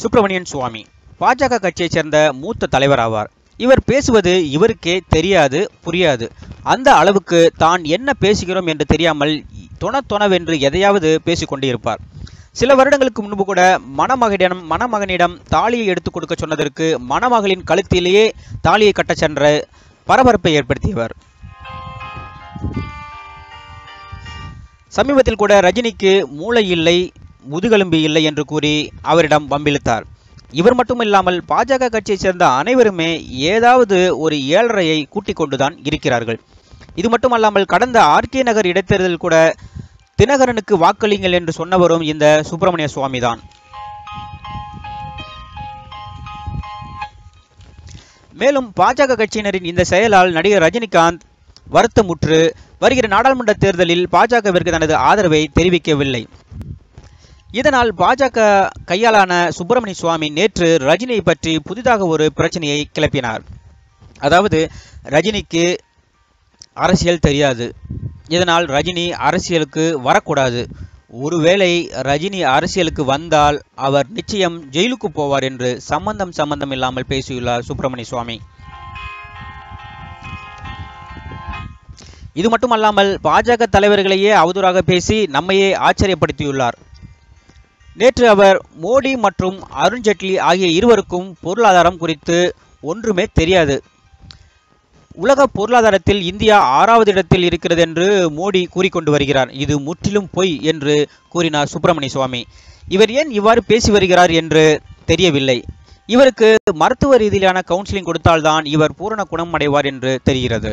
சுப்பிரமணியன் சுவாமி. பாஜக கட்சியைச் சேர்ந்த மூத்த தலைவர் ஆவார். இவர் பேசுவது இவருக்கே தெரியாது புரியாது. அந்த அளவுக்கு தான் என்ன பேசுகிறோம் என்று தெரியாமல் தொண தொணவென்று எதையாவது பேசிக்கொண்டே இருப்பார் சில வருடங்களுக்கு முன்பு கூட மணமகனிடம் மணமகனிடம் தாலியை எடுத்துக் கொடுக்க சொன்னதற்கு மணமகளின் கழுத்திலேயே தாலியை கட்டச் சென்ற பரபரப்பை ஏற்படுத்தியவர். சமீபத்தில் கூட ரஜினிக்கு மூளை இல்லை முதுகெலும்பு இல்லை என்று கூறி அவரிடம் வம்பிழுத்தார். இவர் மட்டுமில்லாமல் பாஜக கட்சியைச் சேர்ந்த அனைவருமே ஏதாவது ஒரு ஏழரையை கூட்டிக் கொண்டுதான் இருக்கிறார்கள். இது மட்டுமல்லாமல் கடந்த ஆர்கே நகர் இடைத்தேர்தலில் கூட தினகரனுக்கு வாக்களிங்கள் என்று சொன்னவரும் இந்த சுப்பிரமணிய சுவாமி தான் மேலும் பாஜக கட்சியினரின் இந்த செயலால் நடிகர் ரஜினிகாந்த் வருத்தமுற்று வருகிற நாடாளுமன்ற தேர்தலில் பாஜகவிற்கு தனது ஆதரவை தெரிவிக்கவில்லை. இதனால் பாஜக கையாளான சுப்பிரமணிய சுவாமி நேற்று ரஜினியை பற்றி புதிதாக ஒரு பிரச்சனையை கிளப்பினார். அதாவது ரஜினிக்கு அரசியல் தெரியாது. இதனால் ரஜினி அரசியலுக்கு வரக்கூடாது. ஒருவேளை ரஜினி அரசியலுக்கு வந்தால் அவர் நிச்சயம் ஜெயிலுக்கு போவார் என்று சம்பந்தம் சம்பந்தம் இல்லாமல் பேசியுள்ளார் சுப்பிரமணிய சுவாமி. இது மட்டுமல்லாமல் பாஜக தலைவர்களையே அவதூறாக பேசி நம்மையே ஆச்சரியப்படுத்தியுள்ளார். நேற்று அவர் மோடி மற்றும் அருண்ஜேட்லி ஆகிய இருவருக்கும் பொருளாதாரம் குறித்து ஒன்றுமே தெரியாது. உலக பொருளாதாரத்தில் இந்தியா ஆறாவது இடத்தில் இருக்கிறது என்று மோடி கூறிக்கொண்டு வருகிறார். இது முற்றிலும் பொய் என்று கூறினார் சுப்பிரமணிய சுவாமி. இவர் ஏன் இவ்வாறு பேசி வருகிறார் என்று தெரியவில்லை. இவருக்கு மருத்துவ ரீதியிலான கவுன்சிலிங் கொடுத்தால்தான் இவர் பூரண குணம் அடைவார் என்று தெரிகிறது.